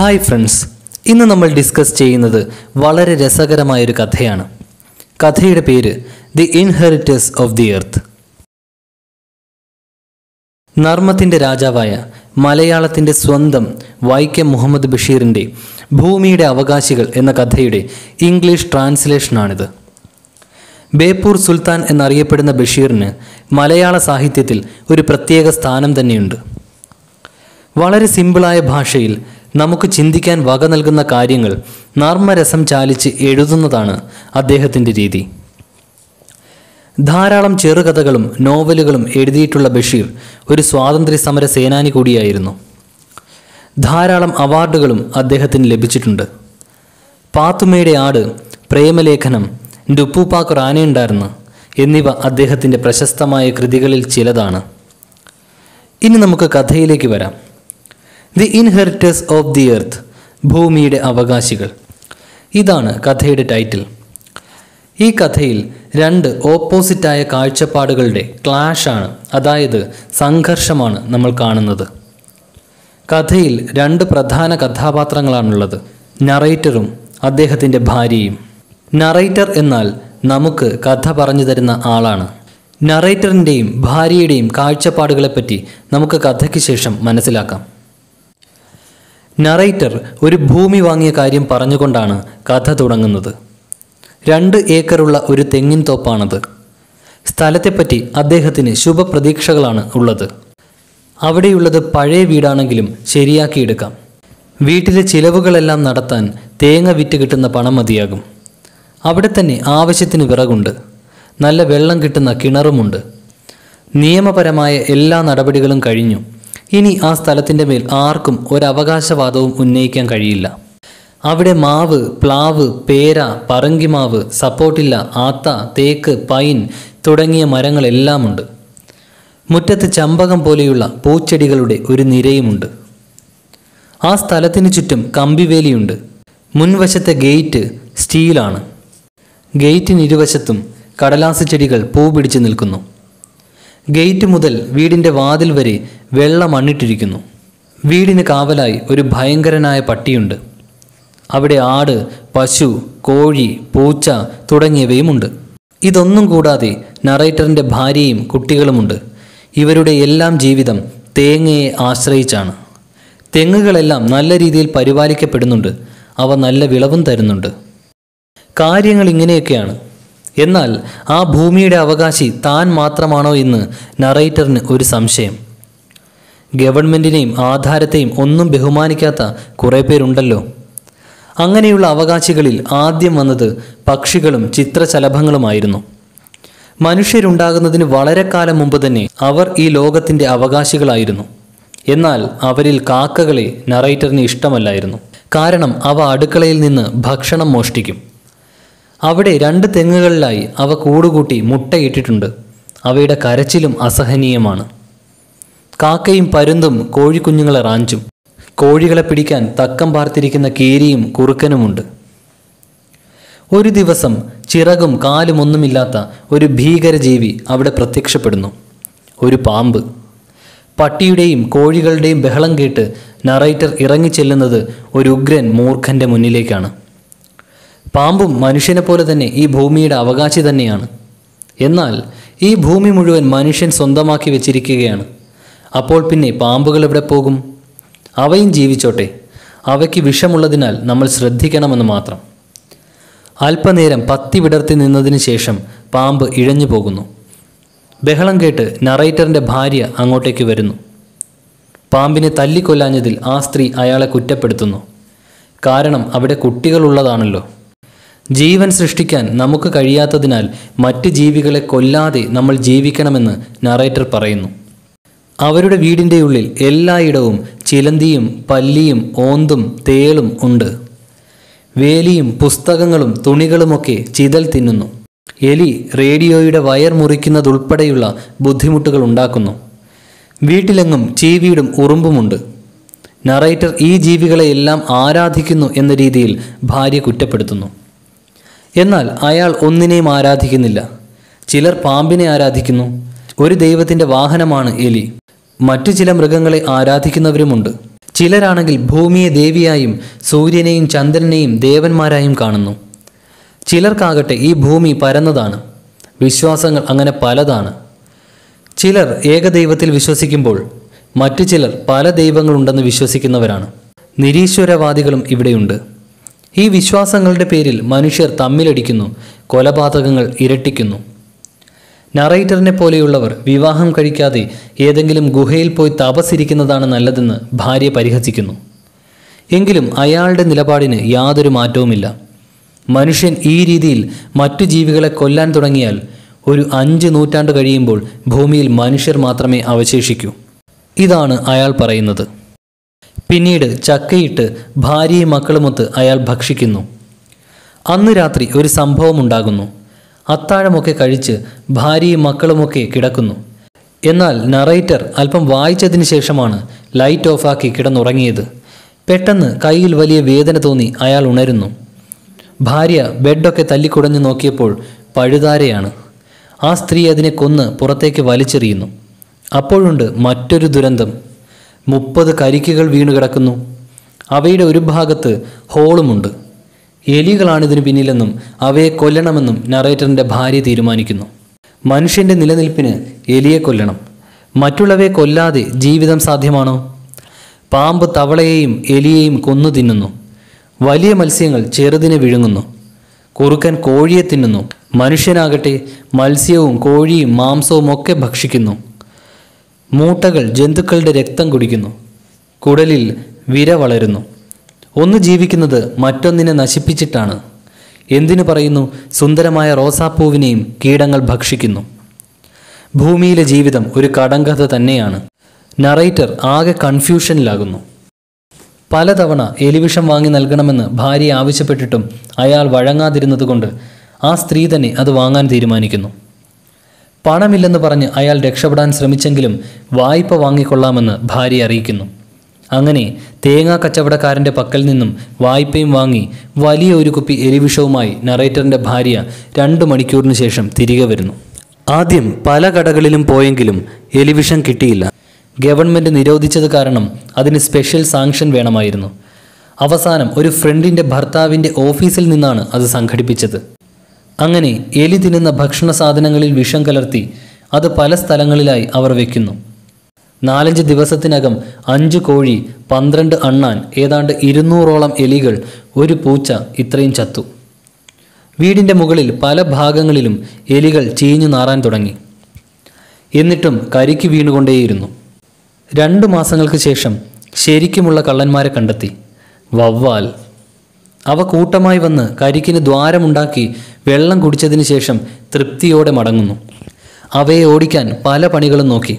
Hi friends ഇന്ന് നമ്മൾ discuss ചെയ്യുന്നത് വളരെ രസകരമായൊരു കഥയാണ്. കഥയുടെ പേര് the inheritors of the earth നർമ്മത്തിന്റെ രാജാവായ മലയാളത്തിന്റെ സ്വന്തം വൈക്കം മുഹമ്മദ് ബഷീറിന്റെ ഭൂമിയുടെ അവകാശികൾ എന്ന കഥയുടെ ഇംഗ്ലീഷ് ട്രാൻസ്ലേഷനാണിത് ബേപ്പൂർ സുൽത്താൻ എന്നറിയപ്പെടുന്ന ബഷീറിന് മലയാള സാഹിത്യത്തിൽ ഒരു പ്രത്യേക സ്ഥാനം തന്നെയുണ്ട്. വളരെ സിമ്പിളായ ഭാഷയിൽ നമുക്ക് ചിന്തിക്കാൻ വക നൽകുന്ന കാര്യങ്ങൾ നർമ്മരസം ചാലിച്ച് എഴുതുന്നതാണ് അദ്ദേഹത്തിന്റെ രീതി. ധാരാളം ചെറുകഥകളും നോവലുകളും എഴുതിയിട്ടുള്ള ബഷീർ ഒരു സ്വാതന്ത്ര്യ സമര സേനാനി കൂടിയായിരുന്നു. ധാരാളം അവാർഡുകളും അദ്ദേഹത്തിന് ലഭിച്ചിട്ടുണ്ട്. പാത്തുമ്മയുടെ ആട് പ്രേമലേഖനം ഡുപ്പൂപ്പാക്ക് റാനയുണ്ടായിരുന്നു എന്നിവ അദ്ദേഹത്തിന്റെ പ്രശസ്തമായ കൃതികളിൽ ചിലതാണ്. ഇനി നമുക്ക് കഥയിലേക്ക് വരാം. The inheritors of the earth ഭൂമിയുടെ അവകാശികൾ. ഇതാണ് കഥയുടെ ടൈറ്റിൽ ഈ കഥയിൽ രണ്ട് ഓപ്പോസിറ്റായ കാഴ്ചപ്പാടുകളുടെ ക്ലാഷാണ് അതായത് സംഘർഷമാണ് നമ്മൾ കാണുന്നത്. കഥയിൽ രണ്ട് പ്രധാന കഥാപാത്രങ്ങളാണുള്ളത് നറേറ്ററും അദ്ദേഹത്തിന്റെ ഭാര്യയും. നറേറ്റർ എന്നാൽ നമുക്ക് കഥ പറഞ്ഞു തരുന്ന ആളാണ്. നറേറ്ററിന്റെയും ഭാര്യയുടെയും കാഴ്ചപ്പാടുകളെപ്പറ്റി നമുക്ക് കഥയ്ക്ക് ശേഷം മനസ്സിലാക്കാം. നറേറ്റർ ഒരു ഭൂമി വാങ്ങിയ കാര്യം പറഞ്ഞുകൊണ്ടാണ് കഥ തുടങ്ങുന്നത്. രണ്ട് ഏക്കറുള്ള ഒരു തെങ്ങിൻ തോപ്പാണത്. സ്ഥലത്തെപ്പറ്റി അദ്ദേഹത്തിന് ശുഭപ്രതീക്ഷകളാണ് ഉള്ളത്. അവിടെയുള്ളത് പഴയ വീടാണെങ്കിലും ശരിയാക്കിയെടുക്കാം. വീട്ടിലെ ചിലവുകളെല്ലാം നടത്താൻ തേങ്ങ വിറ്റ് കിട്ടുന്ന പണം മതിയാകും. അവിടെ തന്നെ ആവശ്യത്തിന് വിറകുണ്ട്. നല്ല വെള്ളം കിട്ടുന്ന കിണറുമുണ്ട്. നിയമപരമായ എല്ലാ നടപടികളും കഴിഞ്ഞു. ഇനി ആ സ്ഥലത്തിന്റെ മേൽ ആർക്കും ഒരവകാശവാദവും ഉന്നയിക്കാൻ കഴിയില്ല. അവിടെ മാവ് പ്ലാവ് പേര പറങ്കിമാവ് സപ്പോട്ടില്ല ആത്ത തേക്ക് പൈൻ തുടങ്ങിയ മരങ്ങളെല്ലാമുണ്ട്. മുറ്റത്ത് ചമ്പകം പോലെയുള്ള പൂച്ചെടികളുടെ ഒരു നിരയുമുണ്ട്. ആ സ്ഥലത്തിന് ചുറ്റും കമ്പിവേലിയുണ്ട്. മുൻവശത്തെ ഗേറ്റ് സ്റ്റീലാണ്. ഗേറ്റിന് ഇരുവശത്തും കടലാസ് ചെടികൾ പൂ പിടിച്ചു നിൽക്കുന്നു. ഗേറ്റ് മുതൽ വീടിന്റെ വാതിൽ വരെ വെള്ള മണ്ണിട്ടിരിക്കുന്നു വീടിന് കാവലായി ഒരു ഭയങ്കരനായ പട്ടിയുണ്ട്. അവിടെ ആട് പശു കോഴി പൂച്ച തുടങ്ങിയവയുമുണ്ട്. ഇതൊന്നും കൂടാതെ നറേറ്ററിന്റെ ഭാര്യയും കുട്ടികളുമുണ്ട്. ഇവരുടെ എല്ലാം ജീവിതം തേങ്ങയെ ആശ്രയിച്ചാണ്. തെങ്ങുകളെല്ലാം നല്ല രീതിയിൽ പരിപാലിക്കപ്പെടുന്നുണ്ട്. അവ നല്ല വിളവും തരുന്നുണ്ട്. കാര്യങ്ങൾ ഇങ്ങനെയൊക്കെയാണ്. എന്നാൽ ആ ഭൂമിയുടെ അവകാശി താൻ മാത്രമാണോ എന്ന് നറേറ്ററിന് ഒരു സംശയം. ഗവൺമെന്റിനെയും ആധാരത്തെയും ഒന്നും ബഹുമാനിക്കാത്ത കുറേ പേരുണ്ടല്ലോ. അങ്ങനെയുള്ള അവകാശികളിൽ ആദ്യം വന്നത് പക്ഷികളും ചിത്രശലഭങ്ങളുമായിരുന്നു മനുഷ്യരുണ്ടാകുന്നതിന് വളരെ കാലം മുമ്പ് തന്നെ അവർ ഈ ലോകത്തിന്റെ അവകാശികളായിരുന്നു. എന്നാൽ അവരിൽ കാക്കകളെ നറേറ്ററിന് ഇഷ്ടമല്ലായിരുന്നു. കാരണം അവ അടുക്കളയിൽ നിന്ന് ഭക്ഷണം മോഷ്ടിക്കും. അവിടെ രണ്ട് തെങ്ങുകളിലായി അവ കൂടുകൂട്ടി മുട്ടയിട്ടിട്ടുണ്ട്. അവയുടെ കരച്ചിലും അസഹനീയമാണ്. കാക്കയും പരുന്തും കോഴിക്കുഞ്ഞുങ്ങളെ റാഞ്ചും. കോഴികളെ പിടിക്കാൻ തക്കം പാർത്തിരിക്കുന്ന കീരിയും കുറുക്കനുമുണ്ട്. ഒരു ദിവസം ചിറകും കാലും ഒന്നുമില്ലാത്ത ഒരു ഭീകരജീവി അവിടെ പ്രത്യക്ഷപ്പെടുന്നു. ഒരു പാമ്പ്. പട്ടിയുടെയും കോഴികളുടെയും ബഹളം കേട്ട് നറേറ്റർ ഇറങ്ങിച്ചെല്ലുന്നത് ഒരു ഉഗ്രൻ മൂർഖന്റെ മുന്നിലേക്കാണ്. പാമ്പും മനുഷ്യനെ പോലെ തന്നെ ഈ ഭൂമിയുടെ അവകാശി തന്നെയാണ്. എന്നാൽ ഈ ഭൂമി മുഴുവൻ മനുഷ്യൻ സ്വന്തമാക്കി വെച്ചിരിക്കുകയാണ്. അപ്പോൾ പിന്നെ പാമ്പുകൾ എവിടെ പോകും? അവയും ജീവിച്ചോട്ടെ. അവയ്ക്ക് വിഷമുള്ളതിനാൽ നമ്മൾ ശ്രദ്ധിക്കണമെന്ന് മാത്രം. അല്പനേരം പത്തി വിടർത്തി നിന്നതിന് ശേഷം പാമ്പ് ഇഴഞ്ഞു പോകുന്നു. ബഹളം കേട്ട് നറേറ്ററിന്റെ ഭാര്യ അങ്ങോട്ടേക്ക് വരുന്നു. പാമ്പിനെ തല്ലിക്കൊല്ലാഞ്ഞതിൽ ആ സ്ത്രീ അയാളെ കുറ്റപ്പെടുത്തുന്നു. കാരണം അവിടെ കുട്ടികളുള്ളതാണല്ലോ. ജീവൻ സൃഷ്ടിക്കാൻ നമുക്ക് കഴിയാത്തതിനാൽ മറ്റ് ജീവികളെ കൊല്ലാതെ നമ്മൾ ജീവിക്കണമെന്ന് നറേറ്റർ പറയുന്നു. അവരുടെ വീടിന്റെ ഉള്ളിൽ എല്ലായിടവും ചിലന്തിയും പല്ലിയും ഓന്തും തേളും ഉണ്ട്. വേലിയും പുസ്തകങ്ങളും തുണികളുമൊക്കെ ചിതൽ തിന്നുന്നു. എലി റേഡിയോയുടെ വയർ മുറിക്കുന്നതുൾപ്പെടെയുള്ള ബുദ്ധിമുട്ടുകൾ ഉണ്ടാക്കുന്നു. വീട്ടിലെങ്ങും ചീവീടും ഉറുമ്പുമുണ്ട് നറേറ്റർ ഈ ജീവികളെയെല്ലാം ആരാധിക്കുന്നു എന്ന രീതിയിൽ ഭാര്യ കുറ്റപ്പെടുത്തുന്നു. എന്നാൽ അയാൾ ഒന്നിനെയും ആരാധിക്കുന്നില്ല. ചിലർ പാമ്പിനെ ആരാധിക്കുന്നു. ഒരു ദൈവത്തിന്റെ വാഹനമാണ് എലി. മറ്റു ചില മൃഗങ്ങളെ ആരാധിക്കുന്നവരുമുണ്ട്. ചിലരാണെങ്കിൽ ഭൂമിയെ ദേവിയായും സൂര്യനെയും ചന്ദ്രനെയും ദേവന്മാരായും കാണുന്നു. ചിലർക്കാകട്ടെ ഈ ഭൂമി പരന്നതാണ്. വിശ്വാസങ്ങൾ അങ്ങനെ പലതാണ്. ചിലർ ഏകദൈവത്തിൽ വിശ്വസിക്കുമ്പോൾ മറ്റു ചിലർ പല ദൈവങ്ങളുണ്ടെന്ന് വിശ്വസിക്കുന്നവരാണ്. നിരീശ്വരവാദികളും ഇവിടെയുണ്ട്. ഈ വിശ്വാസങ്ങളുടെ പേരിൽ മനുഷ്യർ തമ്മിലടിക്കുന്നു കൊലപാതകങ്ങൾ ഇരട്ടിക്കുന്നു. നറേറ്ററിനെ പോലെയുള്ളവർ വിവാഹം കഴിക്കാതെ ഏതെങ്കിലും ഗുഹയിൽ പോയി തപസ്സിരിക്കുന്നതാണ് നല്ലതെന്ന് ഭാര്യ പരിഹസിക്കുന്നു. എങ്കിലും അയാളുടെ നിലപാടിന് യാതൊരു മാറ്റവുമില്ല. മനുഷ്യൻ ഈ രീതിയിൽ മറ്റു ജീവികളെ കൊല്ലാൻ തുടങ്ങിയാൽ ഒരു അഞ്ച് നൂറ്റാണ്ട് കഴിയുമ്പോൾ ഭൂമിയിൽ മനുഷ്യർ മാത്രമേ അവശേഷിക്കൂ. ഇതാണ് അയാൾ പറയുന്നത്. പിന്നീട് ചക്കയിട്ട് ഭാര്യയും മക്കളുമൊത്ത് അയാൾ ഭക്ഷിക്കുന്നു. അന്ന് രാത്രി ഒരു സംഭവം ഉണ്ടാകുന്നു. അത്താഴമൊക്കെ കഴിച്ച് ഭാര്യയും മക്കളുമൊക്കെ കിടക്കുന്നു. എന്നാൽ നറേറ്റർ അല്പം വായിച്ചതിന് ശേഷമാണ് ലൈറ്റ് ഓഫാക്കി കിടന്നുറങ്ങിയത്. പെട്ടെന്ന് കയ്യിൽ വലിയ വേദന തോന്നി അയാൾ ഉണരുന്നു. ഭാര്യ ബെഡൊക്കെ തല്ലിക്കുടഞ്ഞു നോക്കിയപ്പോൾ പഴുതാരയാണ്. ആ സ്ത്രീ അതിനെ കൊന്ന് പുറത്തേക്ക് വലിച്ചെറിയുന്നു. അപ്പോഴുണ്ട് മറ്റൊരു ദുരന്തം. മുപ്പത് കരിക്കുകൾ വീണ് കിടക്കുന്നു. അവയുടെ ഒരു ഭാഗത്ത് ഹോളുമുണ്ട്. എലികളാണിതിന് പിന്നിലെന്നും അവയെ കൊല്ലണമെന്നും നറേറ്ററിന്റെ ഭാര്യ തീരുമാനിക്കുന്നു. മനുഷ്യന്റെ നിലനിൽപ്പിന് എലിയെ കൊല്ലണം. മറ്റുള്ളവയെ കൊല്ലാതെ ജീവിതം സാധ്യമാണോ? പാമ്പ് തവളയെയും എലിയെയും കൊന്നു തിന്നുന്നു. വലിയ മത്സ്യങ്ങൾ ചെറുതിനെ വിഴുങ്ങുന്നു. കുറുക്കൻ കോഴിയെ തിന്നുന്നു. മനുഷ്യനാകട്ടെ മത്സ്യവും കോഴിയും മാംസവും ഒക്കെ ഭക്ഷിക്കുന്നു. മൂട്ടകൾ ജന്തുക്കളുടെ രക്തം കുടിക്കുന്നു. കുടലിൽ വിര വളരുന്നു. ഒന്ന് ജീവിക്കുന്നത് മറ്റൊന്നിനെ നശിപ്പിച്ചിട്ടാണ്. എന്തിനു പറയുന്നു? സുന്ദരമായ റോസാപ്പൂവിനെയും കീടങ്ങൾ ഭക്ഷിക്കുന്നു. ഭൂമിയിലെ ജീവിതം ഒരു കടങ്കഥ തന്നെയാണ്. നറേറ്റർ ആകെ കൺഫ്യൂഷനിലാകുന്നു. പലതവണ എലിവിഷം വാങ്ങി നൽകണമെന്ന് ഭാര്യ ആവശ്യപ്പെട്ടിട്ടും അയാൾ വഴങ്ങാതിരുന്നതുകൊണ്ട് ആ സ്ത്രീ തന്നെ അത് വാങ്ങാൻ തീരുമാനിക്കുന്നു. പണമില്ലെന്ന് പറഞ്ഞ് അയാൾ രക്ഷപ്പെടാൻ ശ്രമിച്ചെങ്കിലും വായ്പ വാങ്ങിക്കൊള്ളാമെന്ന് ഭാര്യ അറിയിക്കുന്നു. അങ്ങനെ തേങ്ങാ കച്ചവടക്കാരന്റെ പക്കൽ നിന്നും വായ്പയും വാങ്ങി വലിയ ഒരു കുപ്പി എലിവിഷവുമായി നറേറ്ററിന്റെ ഭാര്യ രണ്ട് മണിക്കൂറിന് ശേഷം തിരികെ വരുന്നു. ആദ്യം പല കടകളിലും പോയെങ്കിലും എലിവിഷം കിട്ടിയില്ല. ഗവൺമെന്റ് നിരോധിച്ചത് കാരണം അതിന് സ്പെഷ്യൽ സാങ്ഷൻ വേണമായിരുന്നു. അവസാനം ഒരു ഫ്രണ്ടിന്റെ ഭർത്താവിന്റെ ഓഫീസിൽ നിന്നാണ് അത് സംഘടിപ്പിച്ചത്. അങ്ങനെ എലി തിന്നുന്ന ഭക്ഷണ സാധനങ്ങളിൽ വിഷം കലർത്തി അത് പല സ്ഥലങ്ങളിലായി അവർ വയ്ക്കുന്നു നാലഞ്ച് ദിവസത്തിനകം അഞ്ച് കോഴി പന്ത്രണ്ട് അണ്ണാൻ ഏതാണ്ട് ഇരുന്നൂറോളം എലികൾ ഒരു പൂച്ച ഇത്രയും ചത്തു. വീടിന്റെ മുകളിൽ പല ഭാഗങ്ങളിലും എലികൾ ചീഞ്ഞു നാറാൻ തുടങ്ങി. എന്നിട്ടും കരിക്ക് വീണുകൊണ്ടേയിരുന്നു. രണ്ടു മാസങ്ങൾക്ക് ശേഷം ശരിക്കുമുള്ള കള്ളന്മാരെ കണ്ടെത്തി. വവ്വാൽ. അവ കൂട്ടമായി വന്ന് കരിക്കിന് ദ്വാരമുണ്ടാക്കി വെള്ളം കുടിച്ചതിന് ശേഷം തൃപ്തിയോടെ മടങ്ങുന്നു. അവയെ ഓടിക്കാൻ പല പണികളും നോക്കി.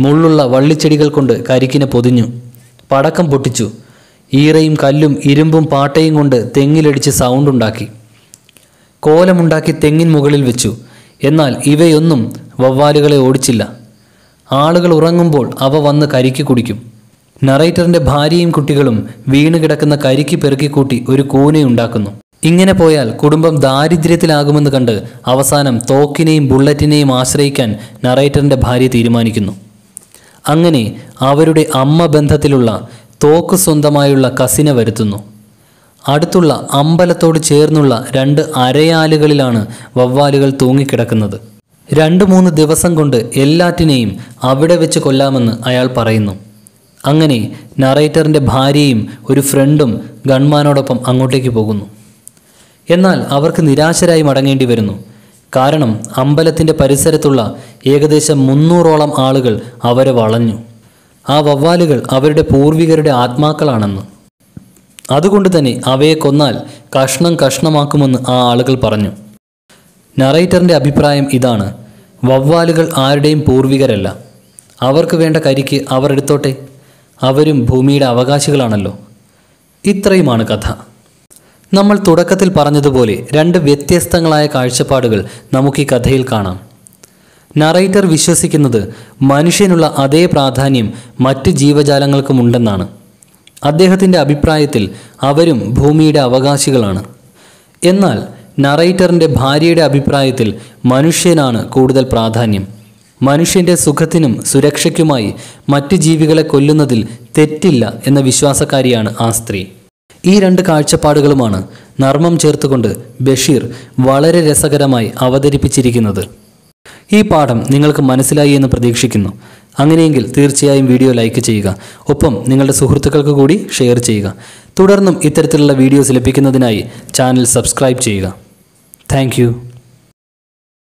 മുള്ളുള്ള വള്ളിച്ചെടികൾ കൊണ്ട് കരിക്കിനെ പൊതിഞ്ഞു. പടക്കം പൊട്ടിച്ചു. ഈറയും കല്ലും ഇരുമ്പും പാട്ടയും കൊണ്ട് തെങ്ങിലടിച്ച് സൗണ്ട് ഉണ്ടാക്കി. കോലമുണ്ടാക്കി തെങ്ങിൻ മുകളിൽ വെച്ചു. എന്നാൽ ഇവയൊന്നും വവ്വാലുകളെ ഓടിച്ചില്ല. ആളുകൾ ഉറങ്ങുമ്പോൾ അവ വന്ന് കരിക്ക് കുടിക്കും. നറേറ്ററിന്റെ ഭാര്യയും കുട്ടികളും വീണ് കിടക്കുന്ന കരിക്ക് പെറുക്കിക്കൂട്ടി ഒരു കൂനയുണ്ടാക്കുന്നു. ഇങ്ങനെ പോയാൽ കുടുംബം ദാരിദ്ര്യത്തിലാകുമെന്ന് കണ്ട് അവസാനം തോക്കിനെയും ബുള്ളറ്റിനെയും ആശ്രയിക്കാൻ നറേറ്ററിന്റെ ഭാര്യ തീരുമാനിക്കുന്നു. അങ്ങനെ അവരുടെ അമ്മ ബന്ധത്തിലുള്ള തോക്ക് സ്വന്തമായുള്ള കസിനെ വരുത്തുന്നു. അടുത്തുള്ള അമ്പലത്തോട് ചേർന്നുള്ള രണ്ട് അരയാലുകളിലാണ് വവ്വാലുകൾ തൂങ്ങിക്കിടക്കുന്നത്. രണ്ട് മൂന്ന് ദിവസം കൊണ്ട് എല്ലാറ്റിനെയും അവിടെ വെച്ച് കൊല്ലാമെന്ന് അയാൾ പറയുന്നു. അങ്ങനെ നറേറ്ററിന്റെ ഭാര്യയും ഒരു ഫ്രണ്ടും ഗൺമാനോടൊപ്പം അങ്ങോട്ടേക്ക് പോകുന്നു. എന്നാൽ അവർക്ക് നിരാശരായി മടങ്ങേണ്ടി വരുന്നു. കാരണം അമ്പലത്തിന്റെ പരിസരത്തുള്ള ഏകദേശം മുന്നൂറോളം ആളുകൾ അവരെ വളഞ്ഞു. ആ വവ്വാലുകൾ അവരുടെ പൂർവികരുടെ ആത്മാക്കളാണെന്ന്. അതുകൊണ്ട് തന്നെ അവയെ കൊന്നാൽ കഷ്ണം കഷ്ണമാക്കുമെന്ന് ആ ആളുകൾ പറഞ്ഞു. നറേറ്ററിന്റെ അഭിപ്രായം ഇതാണ്. വവ്വാലുകൾ ആരുടെയും പൂർവികരല്ല. അവർക്ക് വേണ്ട കരിക്ക് അവർ എടുത്തോട്ടെ? അവരും ഭൂമിയുടെ അവകാശികളാണല്ലോ. ഇത്രയുമാണ് കഥ. നമ്മൾ തുടക്കത്തിൽ പറഞ്ഞതുപോലെ രണ്ട് വ്യത്യസ്തങ്ങളായ കാഴ്ചപ്പാടുകൾ നമുക്ക് ഈ കഥയിൽ കാണാം. നറേറ്റർ വിശ്വസിക്കുന്നത് മനുഷ്യനുള്ള അതേ പ്രാധാന്യം മറ്റ് ജീവജാലങ്ങൾക്കുമുണ്ടെന്നാണ് അദ്ദേഹത്തിന്റെ അഭിപ്രായത്തിൽ അവരും ഭൂമിയുടെ അവകാശികളാണ്. എന്നാൽ നറേറ്ററിന്റെ ഭാര്യയുടെ അഭിപ്രായത്തിൽ മനുഷ്യനാണ് കൂടുതൽ പ്രാധാന്യം. മനുഷ്യന്റെ സുഖത്തിനും സുരക്ഷയ്ക്കുമായി മറ്റ് ജീവികളെ കൊല്ലുന്നതിൽ തെറ്റില്ല എന്ന വിശ്വാസക്കാരിയാണ് ആ സ്ത്രീ. ഈ രണ്ട് കാഴ്ചപ്പാടുകളുമാണ് നർമ്മം ചേർത്തുകൊണ്ട് ബഷീർ വളരെ രസകരമായി അവതരിപ്പിച്ചിരിക്കുന്നത്. ഈ പാഠം നിങ്ങൾക്ക് മനസ്സിലായി എന്ന് പ്രതീക്ഷിക്കുന്നു. അങ്ങനെയെങ്കിൽ തീർച്ചയായും വീഡിയോ ലൈക്ക് ചെയ്യുക. ഒപ്പം നിങ്ങളുടെ സുഹൃത്തുക്കൾക്ക് കൂടി ഷെയർ ചെയ്യുക. തുടർന്നും ഇത്തരത്തിലുള്ള വീഡിയോസ് ലഭിക്കുന്നതിനായി ചാനൽ സബ്സ്ക്രൈബ് ചെയ്യുക. താങ്ക്